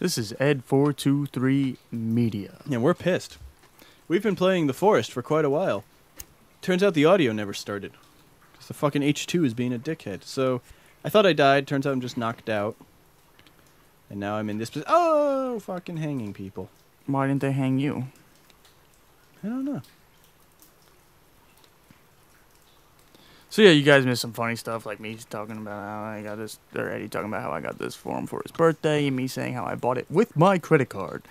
This is Ed423 Media. Yeah, we're pissed. We've been playing The Forest for quite a while. Turns out the audio never started. Because the fucking H2 is being a dickhead. So I thought I died. Turns out I'm just knocked out. And now I'm in this position. Oh, fucking hanging people. Why didn't they hang you? I don't know. So yeah, you guys missed some funny stuff, like me talking about how I got this, or Eddie talking about how I got this for him for his birthday, and me saying how I bought it with my credit card,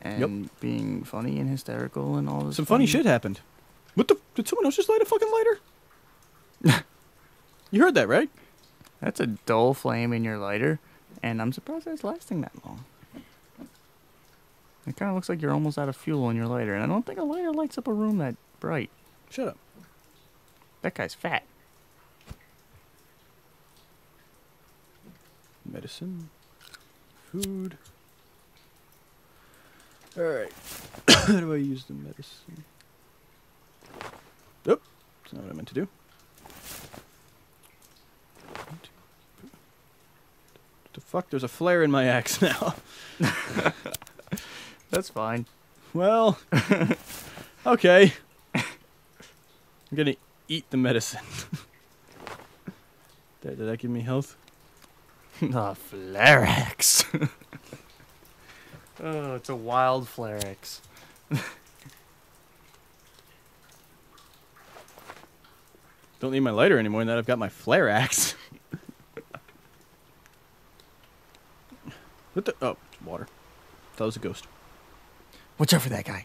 and being funny and hysterical and all this. Some funny fun- shit happened. What the? Did someone else just light a fucking lighter? you heard that, right? That's a dull flame in your lighter, and I'm surprised it's lasting that long. It kind of looks like you're almost out of fuel in your lighter, and I don't think a lighter lights up a room that bright. Shut up. That guy's fat. Medicine. Food. Alright. How do I use the medicine? Oop. That's not what I meant to do. One, two, three. What the fuck? There's a flare in my axe now. That's fine. Well, okay. I'm gonna eat the medicine. did, did that give me health? A flare axe. oh, it's a wild flare axe. Don't need my lighter anymore now that I've got my flare axe. what the? Oh, it's water. That was a ghost. Watch out for that guy.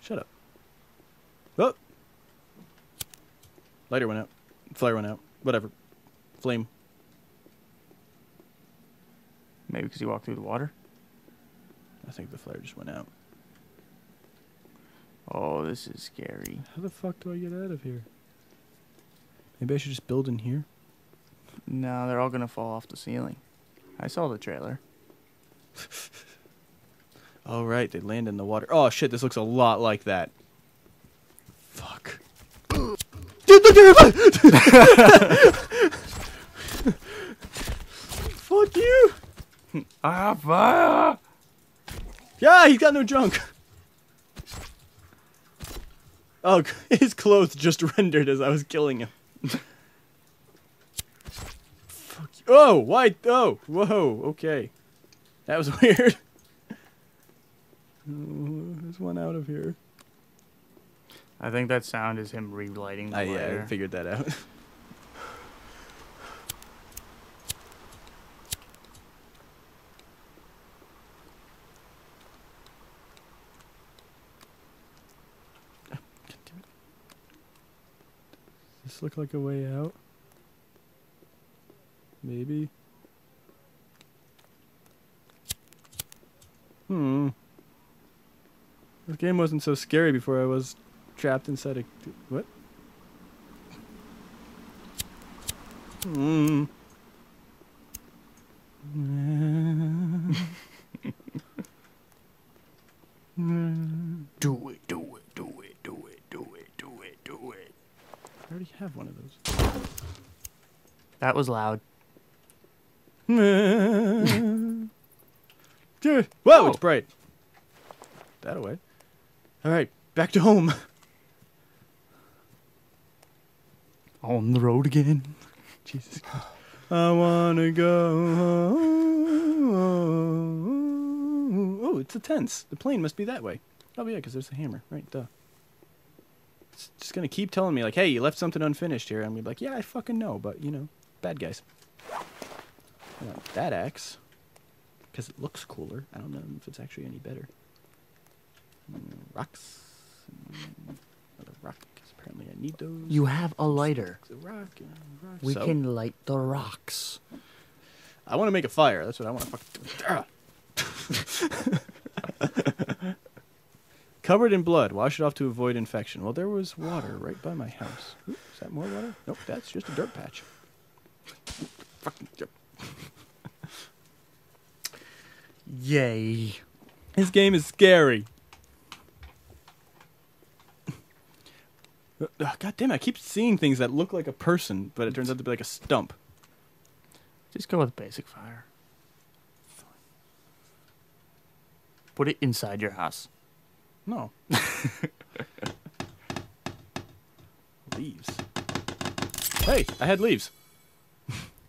Shut up. Oh. Lighter went out. Flare went out. Whatever. Flame. Maybe because he walked through the water. I think the flare just went out. Oh, this is scary. How the fuck do I get out of here? Maybe I should just build in here. No, they're all gonna fall off the ceiling. I saw the trailer. all right, they land in the water. Oh shit, this looks a lot like that. Fuck. Dude the dude! Fuck you! Ah, fire! Yeah, he's got no junk. Oh, his clothes just rendered as I was killing him. Fuck you. Oh, why? Oh, whoa, okay. That was weird. Oh, There's one out of here. I think that sound is him relighting the I, yeah. I figured that out. This look like a way out? Maybe. Hmm. This game wasn't so scary before I was trapped inside a. What? Hmm. Do it, do it, do it, do it, do it, do it, do it. I already have one of those. That was loud. Whoa, Oh. it's bright. That away. All right, back to home. On the road again. Jesus Christ. I wanna go home. Oh, it's a tense. The plane must be that way. Oh yeah, because there's a hammer. Right, duh. It's just gonna keep telling me like, hey, you left something unfinished here. I'm gonna be like, yeah, I fucking know, but you know, bad guys. I want that axe because it looks cooler. I don't know if it's actually any better. Rocks. Another rock. 'cause apparently I need those. You have a lighter. A rock. a rock. We So? can light the rocks. I want to make a fire. That's what I want to fucking do. Covered in blood. Wash it off to avoid infection. Well, there was water right by my house. Oop, is that more water? Nope, that's just a dirt patch. Fucking. Yay. This game is scary. Uh, God damn it, I keep seeing things that look like a person, but it turns out to be like a stump. Just go with basic fire. Put it inside your house. No. leaves. Hey, I had leaves.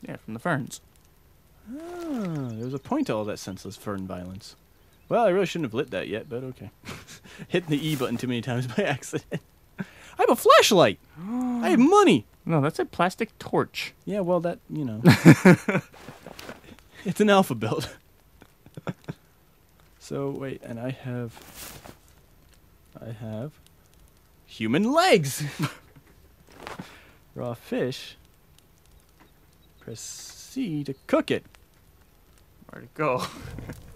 Yeah, from the ferns. Ah, there was a point to all that senseless fern violence. Well, I really shouldn't have lit that yet, but okay. Hitting the E button too many times by accident. I have a flashlight. I have money. No, that's a plastic torch. Yeah, well, that you know, it's an alpha build. so wait, and I have, I have, human legs. Raw fish. Press C to cook it. Where'd it go?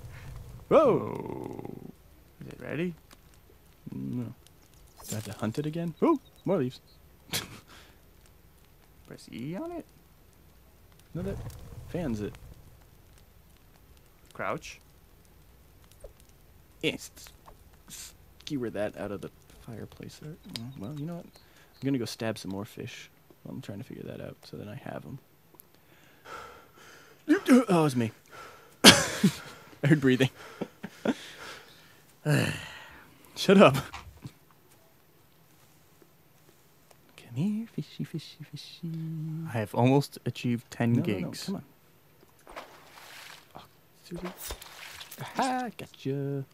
Whoa. Is it ready? No. Do I have to hunt it again? Ooh, more leaves. Press E on it. No, that fans it. Crouch. Yes. Skewer that out of the fireplace there. Mm, Well, you know what? I'm gonna go stab some more fish. I'm trying to figure that out, so then I have them. Oh, it was me. I heard breathing. Shut up. Come here, fishy, fishy, fishy. I have almost achieved 10 No, no, gigs. no, come on. Oh. Aha, gotcha.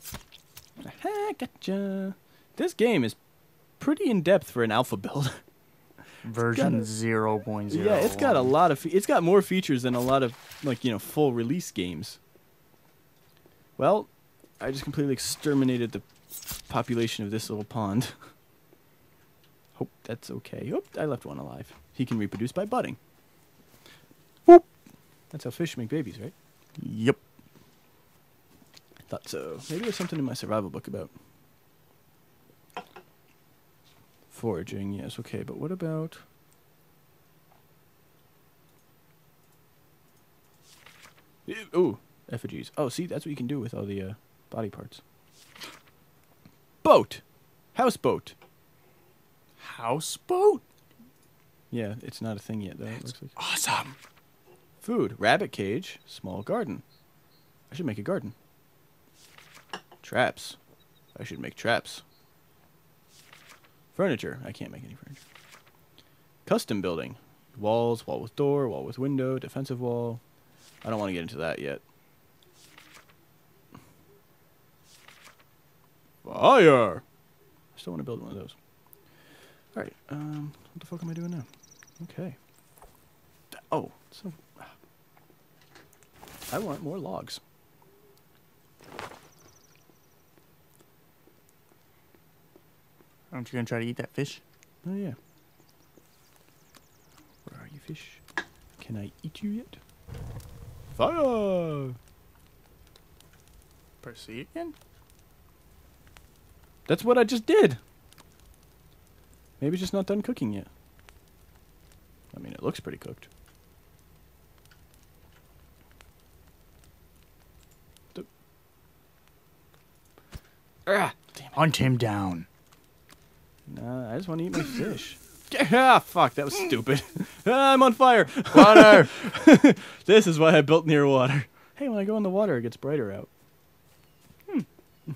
Aha, gotcha. This game is pretty in depth for an alpha build. Version got a- 0.0. yeah, it's got a lot of. Fe- it's got more features than a lot of like you know full release games. Well, I just completely exterminated the population of this little pond. Hope that's okay. Oh, I left one alive. He can reproduce by budding. Whoop. That's how fish make babies, right? Yep. Thought so. Maybe there's something in my survival book about foraging. Yes, okay, but what about? Ooh, effigies. Oh, see, that's what you can do with all the uh, body parts. Boat, houseboat. Houseboat? Yeah, it's not a thing yet though. It looks like Awesome. food, rabbit cage, small garden. I should make a garden. Traps. I should make traps. Furniture. I can't make any furniture. Custom building. Walls, wall with door, wall with window, defensive wall. I don't want to get into that yet. Fire! I still want to build one of those. Alright, um, what the fuck am I doing now? Okay. Oh, so. I want more logs. Aren't you going to try to eat that fish? Oh, yeah. Where are you, fish? Can I eat you yet? Fire! C again? That's what I just did. Maybe it's just not done cooking yet. I mean, it looks pretty cooked. The- Ah, damn Hunt him down. Nah, I just want to eat my fish. Ah, fuck, that was stupid. Ah, I'm on fire. Water! this is why I built near water. Hey, when I go in the water, it gets brighter out. Hmm.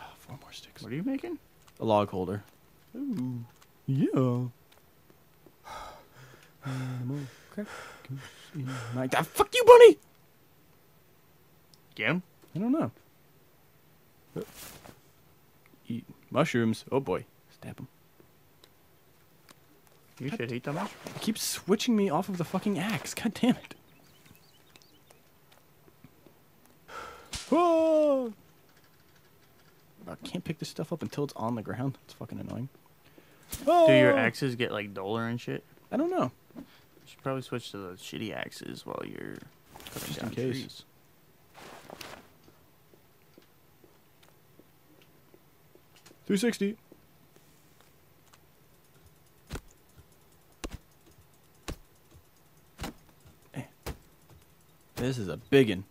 Ah, Four more sticks. what are you making? A log holder. Ooh. Yeah. My- Ah, fuck you, bunny! Him? I don't know. Uh, Eat mushrooms. Oh boy. Stab him. You should eat the mushroom. It keeps switching me off of the fucking axe. God damn it. Whoa! I can't pick this stuff up until it's on the ground. It's fucking annoying. Do your axes get like duller and shit? I don't know. You should probably switch to the shitty axes while you're cutting Just in down trees. Three sixty. Eh. This is a biggin.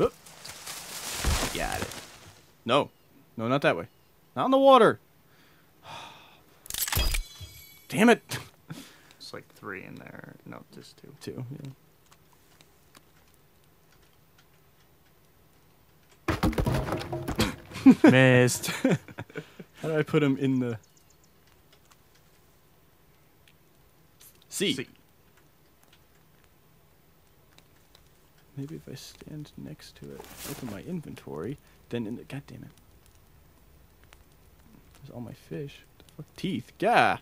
Oop. Got it. No. No, not that way. Not in the water. Damn it. It's like three in there. No, just two. Two. Yeah. Missed. How do I put him in the C? C. Maybe if I stand next to it, open my inventory, then in the god damn it. There's all my fish. The fuck? Teeth. Gah.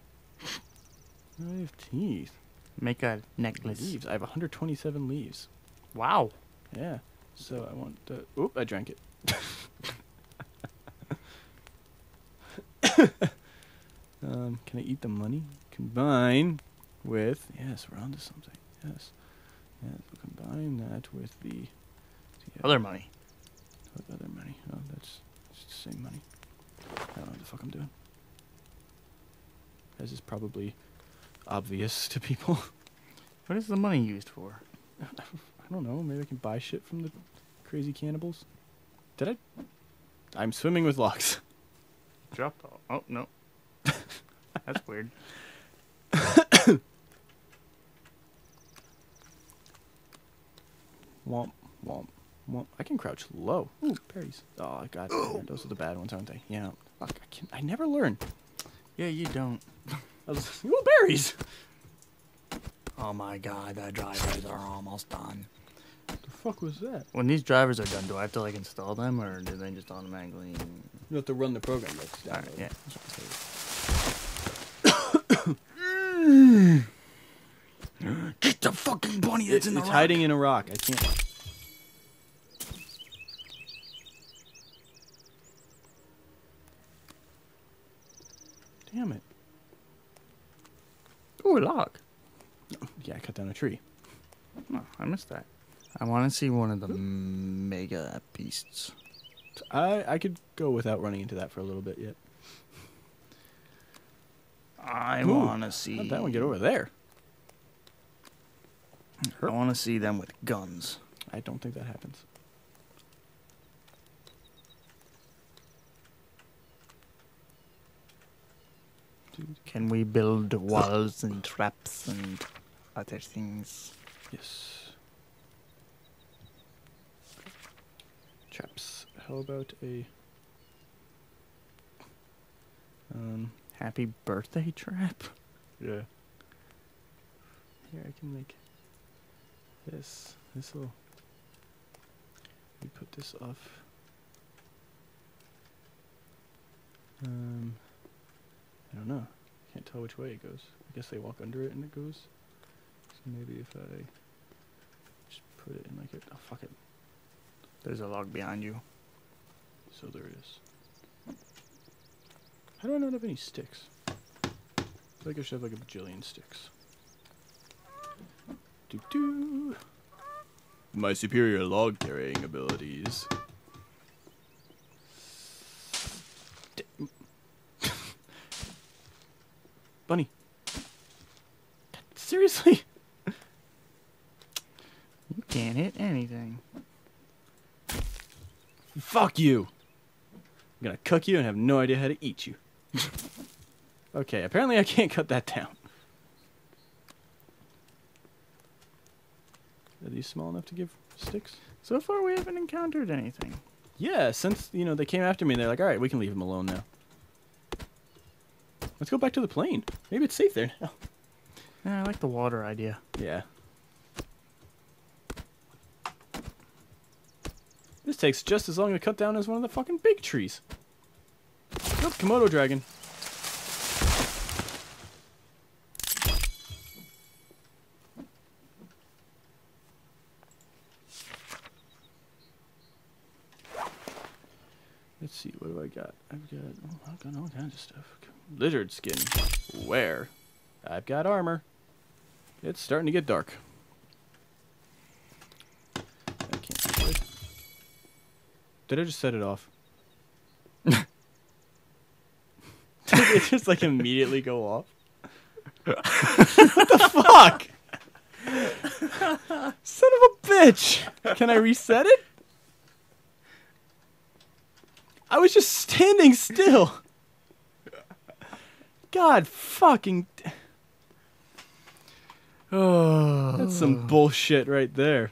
I have teeth. Make a necklace. Leaves. I have 127 leaves. Wow. Yeah. So I want to. Oop! I drank it. um, can I eat the money? Combine with yes, we're onto something. Yes, yes. We'll combine that with the, the Other money. other money. Oh, that's it's the same money. I don't know what the fuck I'm doing. This is probably obvious to people. What is the money used for? I don't know. Maybe I can buy shit from the crazy cannibals. Did I? I'm swimming with locks. Dropped all. Oh no. That's weird. Womp, womp, womp. I can crouch low. Ooh, berries. Oh, God. man, those are the bad ones, aren't they? Yeah. Fuck, I, can, I never learn. Yeah, you don't. Ooh, berries! Oh my god, the drivers are almost done. What the fuck was that? When these drivers are done, do I have to like install them or do they just automatically? You have to run the program. That's Alright, yeah. Get the fucking bunny that's in the It's, it's hiding in a rock. I can't. Damn it. Ooh, a log. Yeah, I cut down a tree. No, I missed that. I want to see one of the mega beasts. I I could go without running into that for a little bit yet. I want to see. How'd that one get over there? I want to see them with guns. I don't think that happens. Can we build walls and traps and other things? Yes. Traps. How about a um Happy birthday trap? yeah. Here I can make this. This will we put this off. Um I don't know. Can't tell which way it goes. I guess they walk under it and it goes. So maybe if I just put it in like it. Oh fuck it. There's a log behind you. So there is. How do I not have any sticks? I feel like I should have like a bajillion sticks. Doo doo. My superior log carrying abilities. Bunny. Seriously? You can't hit anything. Fuck you. I'm gonna cook you and have no idea how to eat you. okay, apparently I can't cut that down. Are these small enough to give sticks? So far, we haven't encountered anything. Yeah, since you know they came after me, and they're like, all right, we can leave him alone now. Let's go back to the plane. Maybe it's safe there now. Yeah, I like the water idea. Yeah. This takes just as long to cut down as one of the fucking big trees. Nope, Komodo dragon. Let's see, what do I got? I've got, oh, I've got all kinds of stuff. Lizard skin. Where? I've got armor. It's starting to get dark. That can't be good. Did I just set it off? Did it just like immediately go off? what the fuck? Son of a bitch! Can I reset it? I was just standing still. God fucking. Oh, That's some bullshit right there.